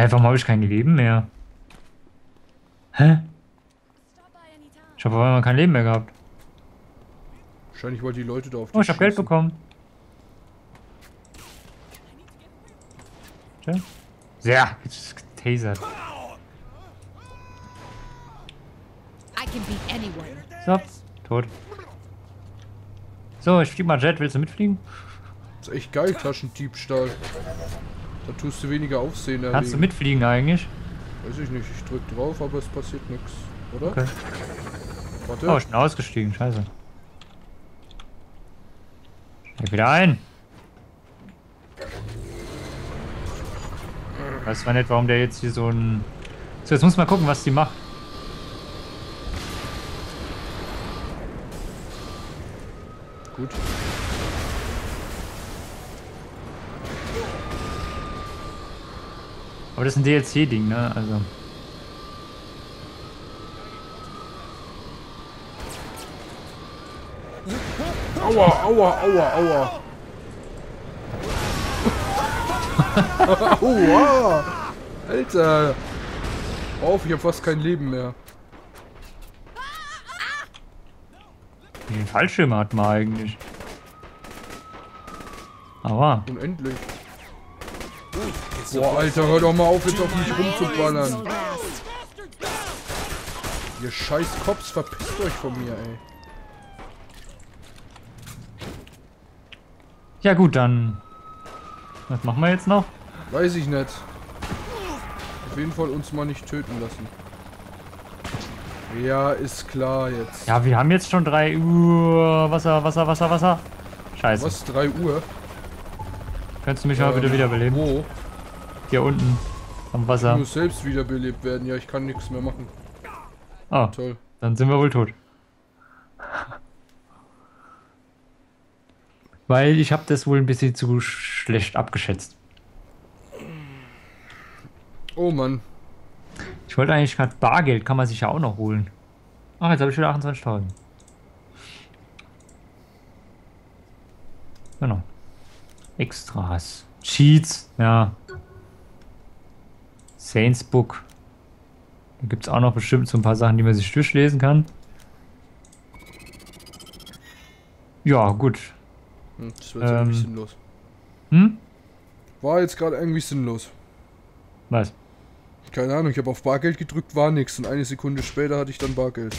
Hä, warum habe ich kein Leben mehr? Hä? Ich habe auf einmal kein Leben mehr gehabt. Wahrscheinlich, weil die Leute da auf Oh, ich habe Geld bekommen. Tja. Ja, jetzt ist getasert. So, tot. So, ich flieg mal Jet. Willst du mitfliegen? Das ist echt geil, Taschendiebstahl. Da tust du weniger Aufsehen erregen. Kannst du mitfliegen eigentlich? Weiß ich nicht, ich drück drauf, aber es passiert nichts, oder? Okay. Warte. Oh, ich bin ausgestiegen. Scheiße. Steig wieder ein. Weiß zwar nicht, warum der jetzt hier so ein... So, jetzt muss mal gucken, was die macht. Gut. Aber das ist ein DLC-Ding, ne? Also... Aua, aua, aua, aua. aua. Alter. Auf, ich hab fast kein Leben mehr. Den Fallschirm hat man eigentlich. Aber... Unendlich. Boah, Alter, hör doch mal auf, jetzt auf mich rumzuballern. Ihr scheiß Cops, verpisst euch von mir, ey. Ja gut, dann... Was machen wir jetzt noch? Weiß ich nicht. Auf jeden Fall uns mal nicht töten lassen. Ja, ist klar jetzt. Ja, wir haben jetzt schon 3 Uhr. Wasser, Wasser, Wasser, Wasser. Scheiße. Was? 3 Uhr? Könntest du mich mal bitte wiederbeleben? Wo? Hier unten. Am Ich Wasser. muss selbst wiederbelebt werden. Ja, ich kann nichts mehr machen. Oh, Toll. dann sind wir wohl tot. Weil ich habe das wohl ein bisschen zu schlecht abgeschätzt. Oh Mann. Ich wollte eigentlich gerade Bargeld, kann man sich ja auch noch holen. Ach, jetzt habe ich wieder 28.000. Genau. Extras. Cheats, ja. Saints Book. Da gibt es auch noch bestimmt so ein paar Sachen, die man sich durchlesen kann. Ja, gut. Hm, das wird jetzt irgendwie Ähm. sinnlos. Hm? War jetzt gerade irgendwie sinnlos. Was? Keine Ahnung, ich habe auf Bargeld gedrückt, war nix. Und eine Sekunde später hatte ich dann Bargeld.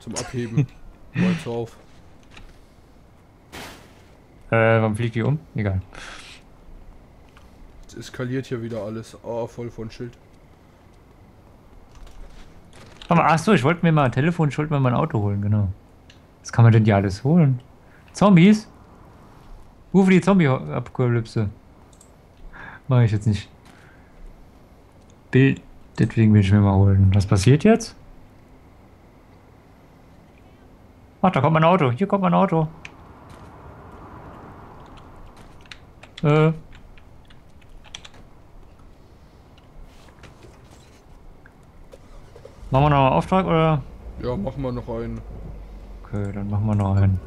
Zum Abheben. Weiter auf. Äh, warum fliegt die um? Egal. Jetzt eskaliert hier wieder alles. Ah, voll von Schild. Aber achso, ich wollte mir mal ein Telefon, ich wollte mir mal ein Auto holen, genau. Was kann man denn hier alles holen? Zombies? Rufe die Zombie-Apokalypse. Mache ich jetzt nicht. Bild, deswegen will ich mir mal holen. Was passiert jetzt? Ach, da kommt mein Auto. Hier kommt mein Auto. Äh. Machen wir noch einen Auftrag oder? Ja, machen wir noch einen. Okay, dann machen wir noch einen.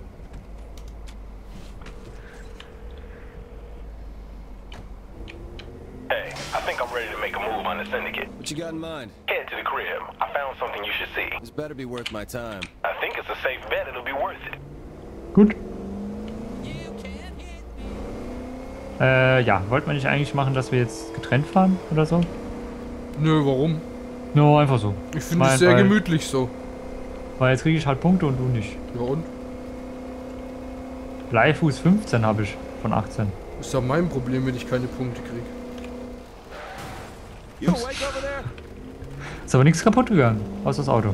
Hey, I think I'm ready to make a move on the syndicate. What you got in mind? Head to the crib. I found something you should see. This better be worth my time. I think it's a safe bet it'll be worth it. Gut. Äh, ja, wollten wir nicht eigentlich machen, dass wir jetzt getrennt fahren oder so? Nö, warum? No, einfach so. Ich finde es sehr weil- gemütlich so. Weil jetzt kriege ich halt Punkte und du nicht. Ja und? Bleifuß 15 habe ich von 18. Ist ja mein Problem, wenn ich keine Punkte kriege. Ist aber nichts kaputt gegangen, außer das Auto.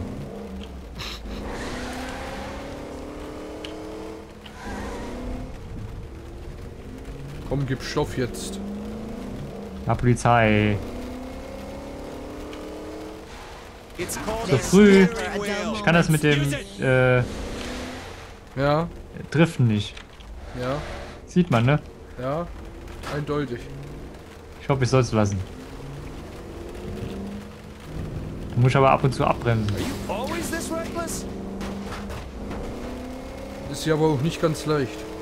Komm, gib Stoff jetzt. Ja, Polizei. So früh. Ich kann das mit dem äh, Ja, Driften nicht. ja, Sieht man, ne? ja. Eindeutig. Ich hoffe, ich soll es lassen. Du musst aber ab und zu abbremsen. Ist ja aber auch nicht ganz leicht.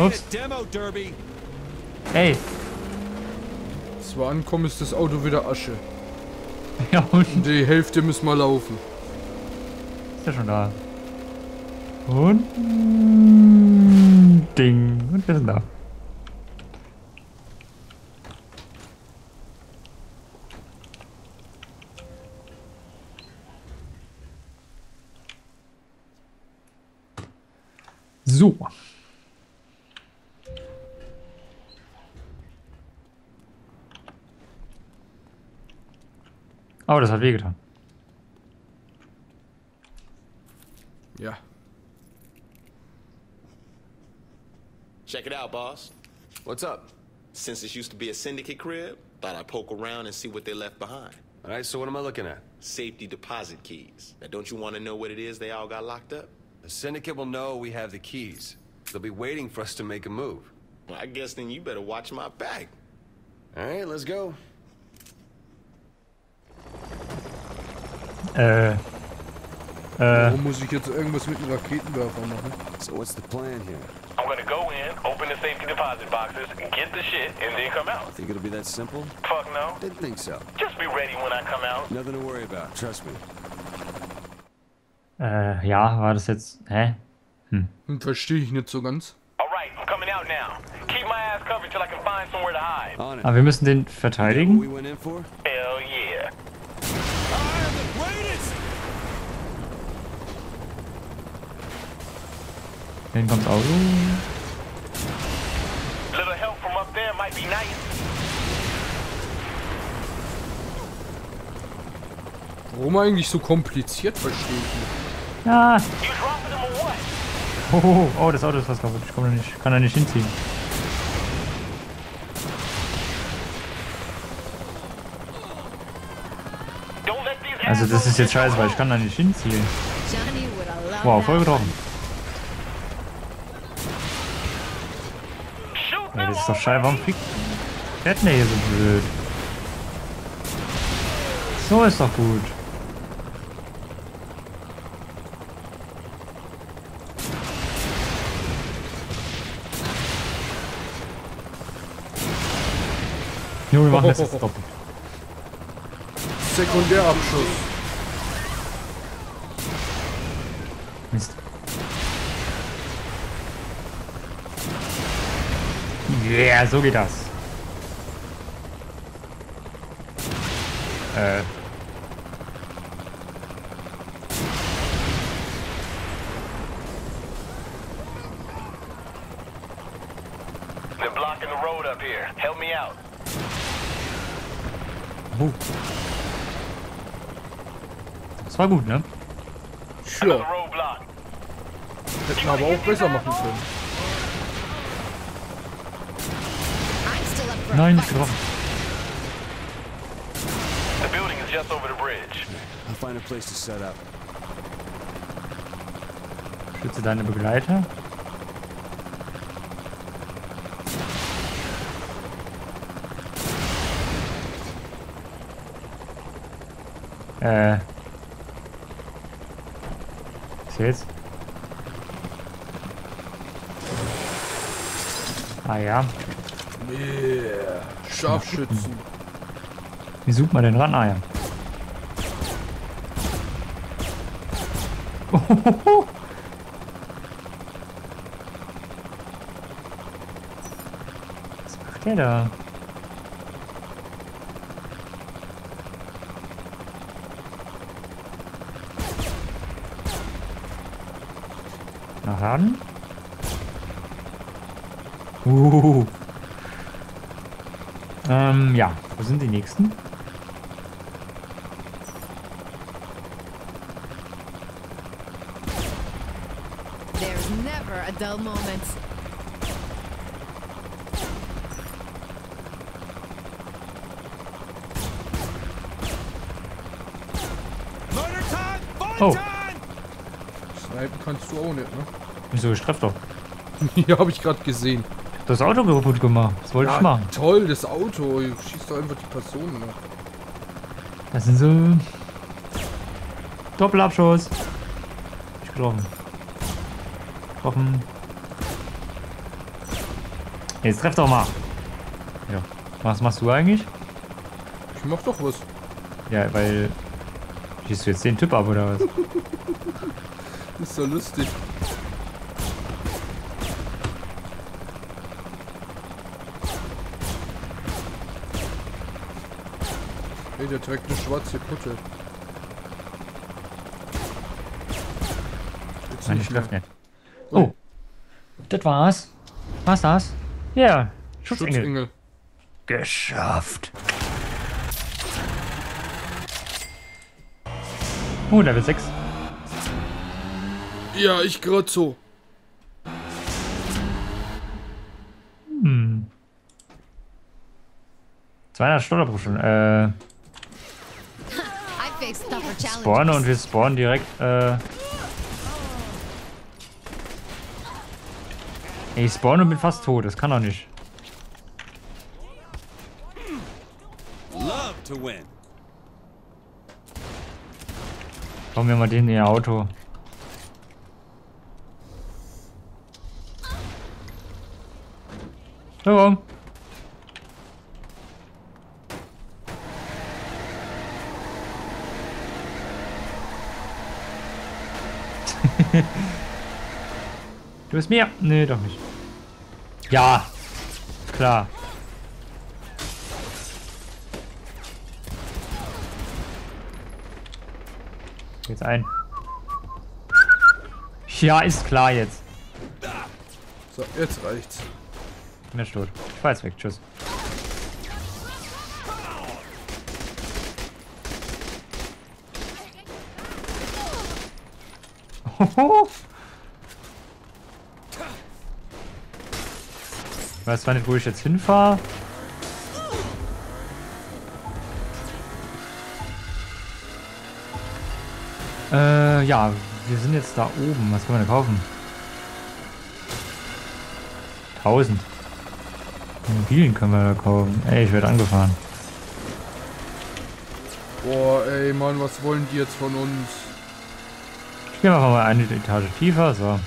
Ups. a demo derby. Ey. Als wir ankommen, ist das Auto wieder Asche. Ja, und Und die Hälfte müssen wir laufen. ist ja schon da. Und. Ding. Und wir sind da. So. Aber das hat wehgetan. Ja. Check it out, boss. What's up? Since this used to be a syndicate crib, thought I'd poke around and see what they left behind. All right, so what am I looking at? Safety deposit keys. Now, don't you want to know what it is they all got locked up? The syndicate will know we have the keys. They'll be waiting for us to make a move. Well, I guess then you better watch my back. All right, let's go. Äh. Äh. Warum muss ich jetzt irgendwas mit einem Raketenwerfer machen? So what's the plan here? I'm gonna go in, open the safety deposit boxes, get the shit, and then come out. Think it'll be that simple? Fuck no. Didn't think so. Just be ready when I come out. Nothing to worry about. Trust me. Äh, ja, war das jetzt. Hä? Hm, verstehe ich nicht so ganz. Alright, I'm coming out now. Keep my ass covered till I can find somewhere to hide. On it. Aber wir müssen den What verteidigen. we went in for? Hell yeah. I am the greatest! Dann kommt Auto. Little help from up there might be nice. Warum eigentlich so kompliziert, verstehe ich nicht. Ja. Oh, oh, oh, das Auto ist fast kaputt. Ich komm da nicht, kann da nicht hinziehen. Also das ist jetzt scheiße, weil ich kann da nicht hinziehen. Wow, voll getroffen. Das ist doch scheiße. Warum fliegt der hier so blöd? So ist doch gut. Jo, wir machen das jetzt doppelt. Sekundärabschuss. Mist. Yeah, so geht das. Äh. They're blocking the road up here. Help me out. Buh. Das war gut, ne? Tja, roadblock. hätten wir aber auch besser machen können. I'm still up for Nein, nicht getroffen. The building is just over the bridge. I'll find a place to set up. Schütze deine Begleiter. Äh. Was jetzt? Ah ja. Yeah. Scharfschützen. Wie sucht man den ran? Ah. Was macht der da? Na ran. Uh. Ähm, ja. Wo sind die nächsten? There's never a dull moment. Oh. Snipen kannst du auch nicht, ne? Wieso? Ich treff doch. Ja, habe ich gerade gesehen. Das Auto kaputt gemacht. Das wollte ich machen. toll, das Auto. Schießt doch einfach die Personen ab. Das sind so. Doppelabschuss. Nicht getroffen. Getroffen. Jetzt treff doch mal. Ja. Was machst du eigentlich? Ich mach doch was. Ja, weil. Schießt du jetzt den Typ ab oder was? Ist so lustig. Hey, der trägt eine schwarze Kutte. Jetzt Nein, nicht ich nicht. Oh. Das war's. Was das? Ja. Schutzengel. Schutzengel. Geschafft. Oh, Level 6. Ja, ich grad so. Hm. 200 Dollar pro Stunde. Äh, spawnen und wir spawnen direkt, äh... Ey, Ich spawne und bin fast tot. Das kann doch nicht. Love to win. Bauen wir mal den in ihr Auto. Warum? Du bist mir? Nee, doch nicht. Ja, klar. Jetzt ein. Ja, ist klar jetzt. So, jetzt reicht's. Mensch tot. Ich fahr jetzt weg. Tschüss. Ich weiß zwar nicht, wo ich jetzt hinfahre. Äh, ja, wir sind jetzt da oben. Was können wir denn kaufen? 1000. Immobilien können wir da kaufen. Ey, ich werde angefahren. Boah, ey, Mann, was wollen die jetzt von uns? Ich gehe einfach mal eine Etage tiefer. So. Boah, ey.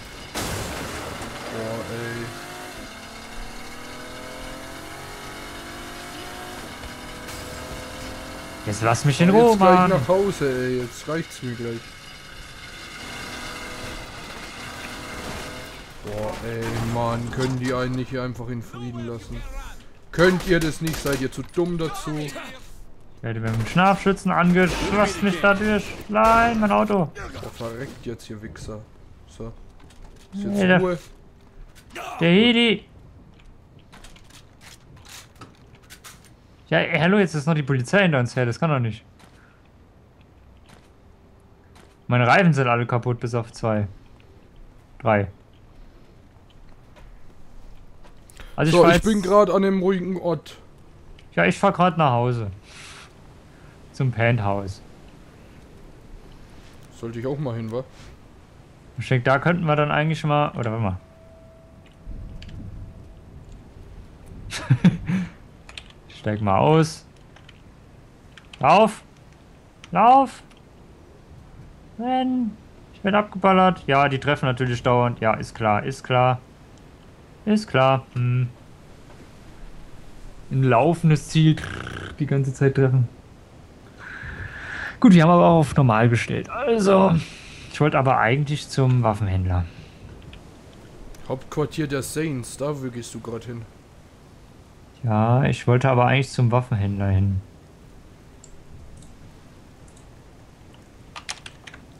Jetzt lass mich in Jetzt Ruhe, gleich Mann. nach Hause, ey. Jetzt reicht's mir gleich. Boah, ey, Mann, können die einen nicht hier einfach in Frieden lassen? Könnt ihr das nicht? Seid ihr zu dumm dazu? Ich werde mit dem Scharfschützen angeschlossen, mich dadurch. Nein, mein Auto. Boah, verreckt jetzt hier, Wichser. So. Ist jetzt Nee, der- Ruhe. Der Hedi. Ja, ey, hallo, jetzt ist noch die Polizei hinter uns her. Das kann doch nicht. Meine Reifen sind alle kaputt, bis auf zwei. Drei. Also ich So, ich jetzt, bin gerade an einem ruhigen Ort. Ja, ich fahr gerade nach Hause. Zum Penthouse. Sollte ich auch mal hin, wa? Ich denke, da könnten wir dann eigentlich mal. Oder warte mal. ich steig mal aus. Lauf! Lauf! Renn! Ich werde abgeballert. Ja, die treffen natürlich dauernd. Ja, ist klar, ist klar. Ist klar. Hm. Ein laufendes Ziel. Die ganze Zeit treffen. Gut, die haben aber auch auf normal gestellt. Also. Ich wollte aber eigentlich zum Waffenhändler. Hauptquartier der Saints, da wo gehst du gerade hin? Ja, ich wollte aber eigentlich zum Waffenhändler hin.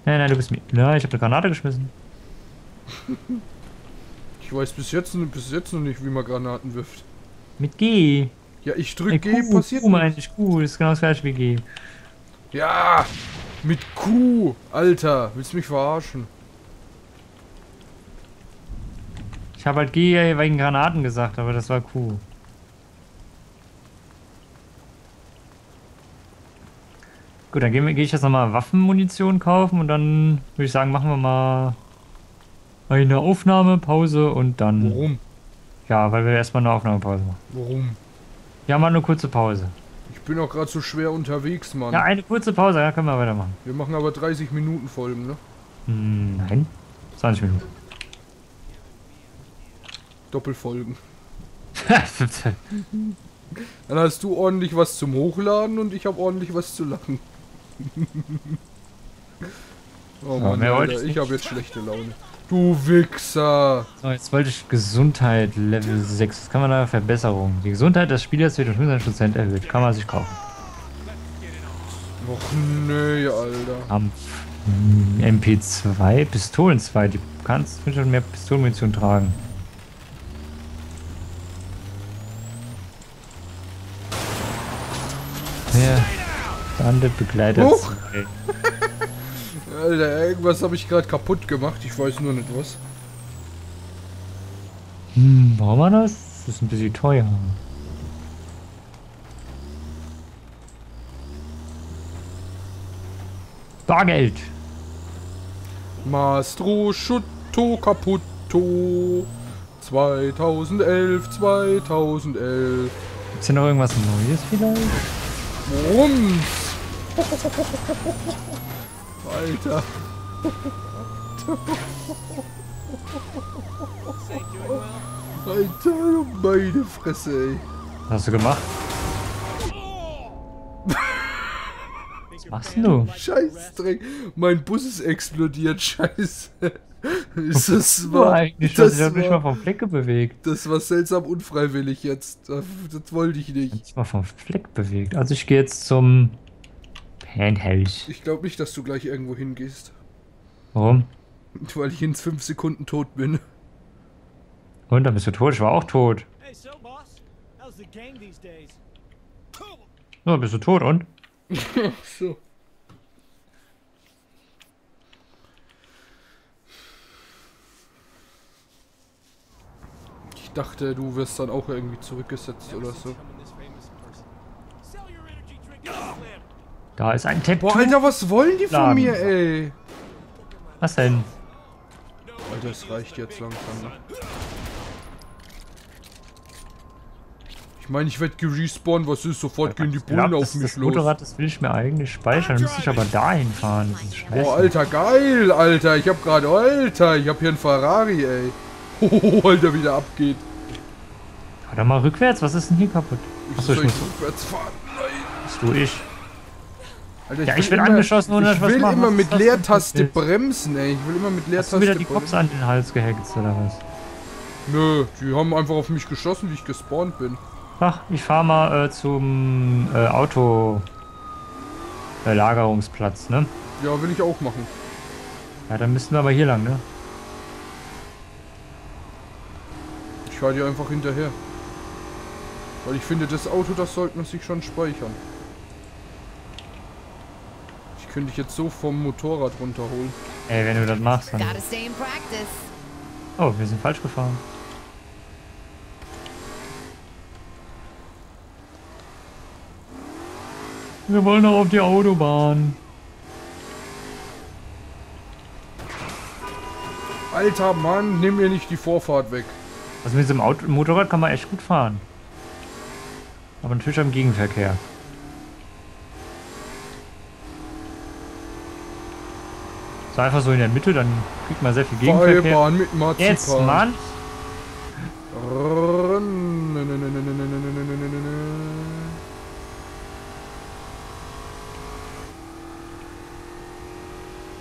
Nein, nein, du bist mir. Ja, ich habe eine Granate geschmissen. Ich weiß bis jetzt, bis jetzt noch nicht, wie man Granaten wirft. Mit G. Ja, ich Ey, drück G, passiert Q meine ich, Q, das ist genau das gleiche wie G. Ja, mit Q. Alter, willst du mich verarschen? Ich habe halt G wegen Granaten gesagt, aber das war Q. Gut, dann gehe geh ich jetzt nochmal Waffenmunition kaufen und dann würde ich sagen, machen wir mal eine Aufnahmepause und dann. Warum? Ja, weil wir erstmal eine Aufnahmepause machen. Warum? Ja, mal eine kurze Pause. Ich bin auch gerade so schwer unterwegs, Mann. Ja, eine kurze Pause, dann können wir weitermachen. Wir machen aber 30 Minuten Folgen, ne? Hm, nein. 20 Minuten. Doppelfolgen. Dann hast du ordentlich was zum Hochladen und ich habe ordentlich was zu lachen. oh Mann, wollte Alter, ich ich habe jetzt schlechte Laune. Du Wichser! so, jetzt wollte ich Gesundheit Level 6. Was kann man da? Verbesserung. Die Gesundheit des Spielers wird um 25% erhöht. Kann man sich kaufen. Och nee, Alter. Kampf. hm, MP2, Pistolen 2. Du kannst schon mehr Pistolenmunition tragen. Ja. Bandebegleiter Huch. 2. Alter, irgendwas habe ich gerade kaputt gemacht. Ich weiß nur nicht was. Hm, brauchen wir das? Das ist ein bisschen teuer. Bargeld. Mastro Schutto Caputto 2011, 2011. Gibt's hier noch irgendwas Neues vielleicht? Rums! Alter. Alter, meine Fresse, ey. Was hast du gemacht? Was machst du? Scheißdreck. Mein Bus ist explodiert, scheiße. Ist das war, eigentlich, das, doch nicht mal war, vom Fleck bewegt. das war seltsam unfreiwillig jetzt. Das, das wollte ich nicht. Nicht mal vom Fleck bewegt. Also ich gehe jetzt zum Penthouse. Ich glaube nicht, dass du gleich irgendwo hingehst. Warum? Weil ich in fünf Sekunden tot bin. Und dann bist du tot. Ich war auch tot. Hey, so boss, how's the gang these days? So, bist du tot und? So. Ich dachte, du wirst dann auch irgendwie zurückgesetzt oder so. Da ist ein Tattoo. Boah, Alter, was wollen die von mir, ey? Was denn? Alter, es reicht jetzt langsam. Ne? Ich meine, ich werde gerespawnt, was ist? Sofort gehen die Ich glaub, Bullen das, auf mich das los. Motorrad, das will ich mir eigentlich speichern. Müsste ich aber dahin fahren. Das ist scheiße. Boah, Alter, geil, Alter. Ich hab gerade, Alter, ich hab hier einen Ferrari, ey. Oh, Alter, wie der abgeht. Fahr doch mal rückwärts. Was ist denn hier kaputt? Ich Achso, ich soll muss. rückwärts fahren. Nein. Das tue ich. Alter, Ja, ich will werd angeschossen, ohne Ich ich was will machen. immer mit Leertaste bremsen, ey. Ich will immer mit Hast du Leertaste wieder die bremsen. Cops an den Hals gehext oder was? Nö, die haben einfach auf mich geschossen, wie ich gespawnt bin. Ach, ich fahr mal äh, zum äh, Auto äh, Lagerungsplatz, ne? Ja, will ich auch machen. Ja, dann müssen wir aber hier lang, ne? Ich fahre dir einfach hinterher. Weil ich finde, das Auto, das sollte man sich schon speichern. Ich könnte dich jetzt so vom Motorrad runterholen. Ey, wenn du das machst, dann. Oh, wir sind falsch gefahren. Wir wollen doch auf die Autobahn. Alter Mann, nimm mir nicht die Vorfahrt weg. Also mit diesem Auto Motorrad kann man echt gut fahren. Aber natürlich am Gegenverkehr. So einfach so in der Mitte, dann kriegt man sehr viel Gegenverkehr. Mit Marzipan. Jetzt, Mann!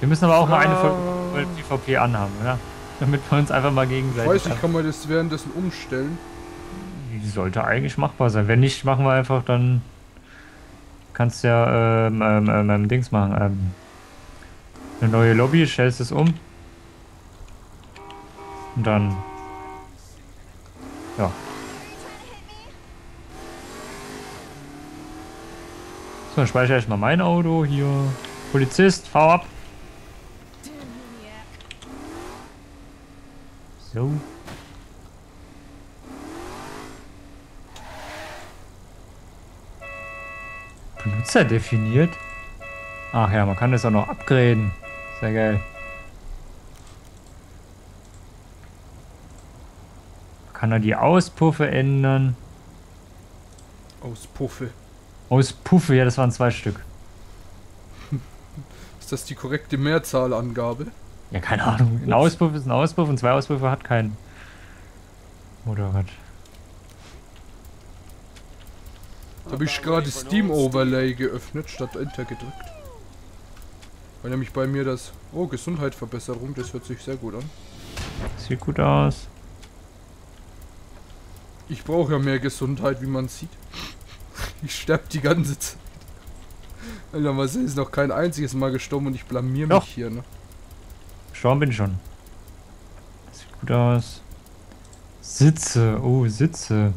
Wir müssen aber auch mal eine Folge PvP anhaben, oder? Damit wir uns einfach mal Ich gegenseitig... weiß nicht, kann man das währenddessen umstellen? Die sollte eigentlich machbar sein. Wenn nicht, machen wir einfach dann. Kannst ja ähm, ähm, ähm, ähm, Dings machen. Ähm, eine neue Lobby, stellst es um. Und dann. Ja. So, dann speichere ich mal mein Auto hier. Polizist, fahr ab. So. Benutzer definiert? Ach ja, man kann das auch noch upgraden. Sehr geil. Kann da die Auspuffe ändern. Aus Puffe. Auspuffe, ja, das waren zwei Stück. Ist das die korrekte Mehrzahlangabe? Ja, keine Ahnung. Ein Auspuff ist ein Auspuff und zwei Auspuffe hat kein Motorrad. Jetzt habe ich gerade Steam Overlay geöffnet, statt Enter gedrückt. Weil nämlich bei mir das... Oh, Gesundheitsverbesserung, das hört sich sehr gut an. Sieht gut aus. Ich brauche ja mehr Gesundheit, wie man sieht. Ich sterbe die ganze Zeit. Alter, Marcel ist noch kein einziges Mal gestorben und ich blamier mich Doch. hier, ne? Gestorben bin ich schon. Sieht gut aus. Sitze. Oh, Sitze.